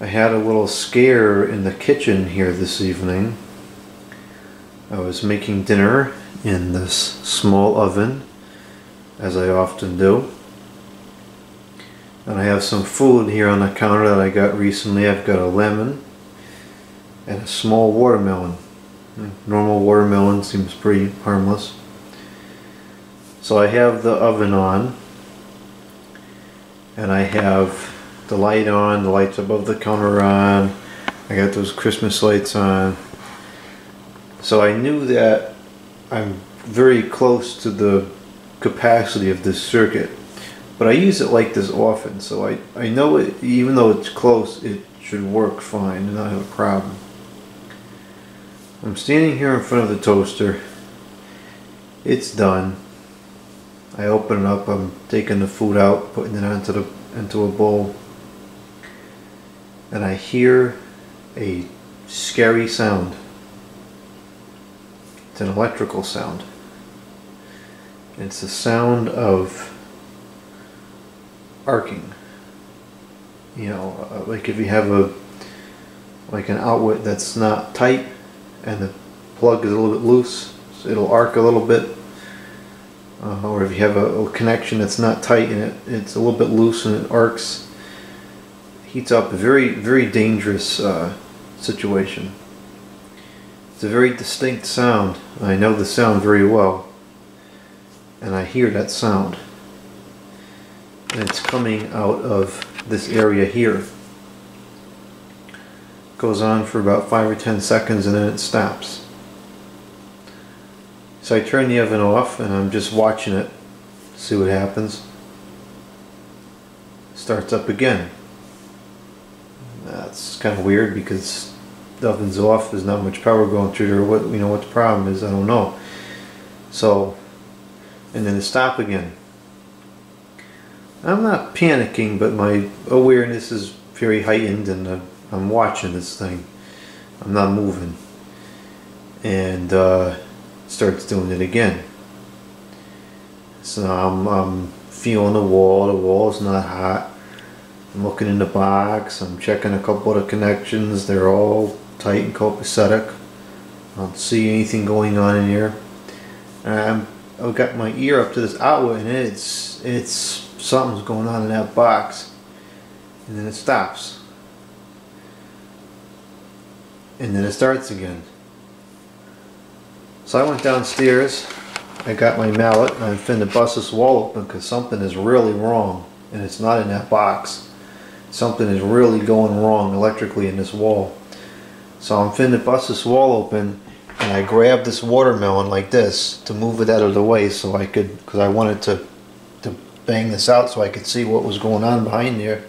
I had a little scare in the kitchen here this evening. I was making dinner in this small oven, as I often do. And I have some food here on the counter that I got recently. I've got a lemon and a small watermelon. Hmm, normal watermelon seems pretty harmless. So I have the oven on and I have the light on, the lights above the counter on. I got those Christmas lights on. So I knew that I'm very close to the capacity of this circuit. But I use it like this often, so I, I know it, even though it's close, it should work fine and not have a problem. I'm standing here in front of the toaster. It's done. I open it up, I'm taking the food out, putting it onto the into a bowl. And I hear a scary sound. It's an electrical sound. It's the sound of arcing. You know, uh, like if you have a like an outlet that's not tight and the plug is a little bit loose, so it'll arc a little bit. Uh, or if you have a, a, connection that's not tight and it, it's a little bit loose and it arcs, heats up a very, very dangerous uh, situation. It's a very distinct sound. I know the sound very well. And I hear that sound and it's coming out of this area here. Goes on for about 5 or 10 seconds and then it stops. So I turn the oven off and I'm just watching it, see what happens. Starts up again. That's kind of weird because oven's off, there's not much power going through there. What you know what the problem is, I don't know. So and then it stop again. I'm not panicking, but my awareness is very heightened and I'm watching this thing. I'm not moving. And uh, starts doing it again. So I'm, I'm feeling the wall. The wall is not hot. I'm looking in the box. I'm checking a couple of the connections. They're all tight and copacetic. I don't see anything going on in here. I'm, I've got my ear up to this outlet and it's it's something's going on in that box and then it stops and then it starts again so I went downstairs I got my mallet and I'm finna bust this wall open because something is really wrong and it's not in that box something is really going wrong electrically in this wall so I'm finna bust this wall open and I grabbed this watermelon like this to move it out of the way so I could because I wanted to to bang this out so I could see what was going on behind there.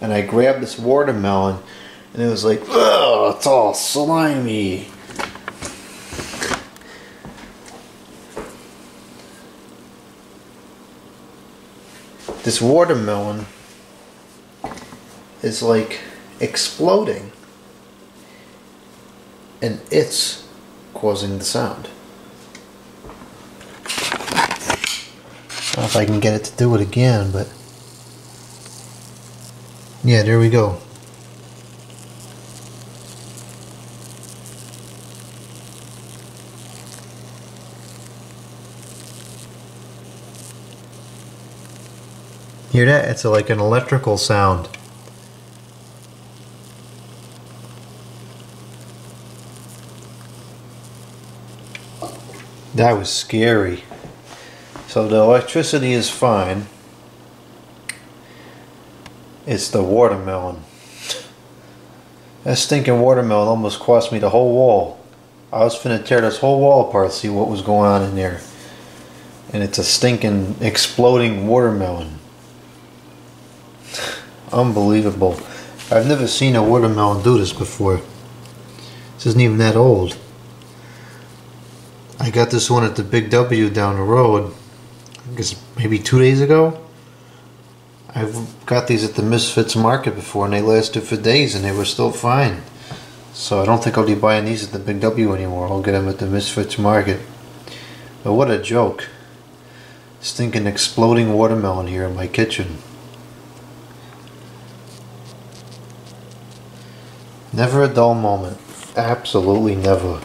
And I grabbed this watermelon and it was like, oh, it's all slimy. This watermelon is like exploding and it's causing the sound. I don't know if I can get it to do it again, but yeah, there we go. Hear that? It's like an electrical sound. That was scary. So the electricity is fine. It's the watermelon. That stinking watermelon almost cost me the whole wall. I was finna tear this whole wall apart to see what was going on in there. And it's a stinking exploding watermelon. Unbelievable. I've never seen a watermelon do this before. This isn't even that old. I got this one at the Big W down the road. I guess maybe two days ago. I've got these at the Misfits Market before and they lasted for days and they were still fine. So I don't think I'll be buying these at the Big W anymore. I'll get them at the Misfits Market. But what a joke. Stinking exploding watermelon here in my kitchen. Never a dull moment. Absolutely never.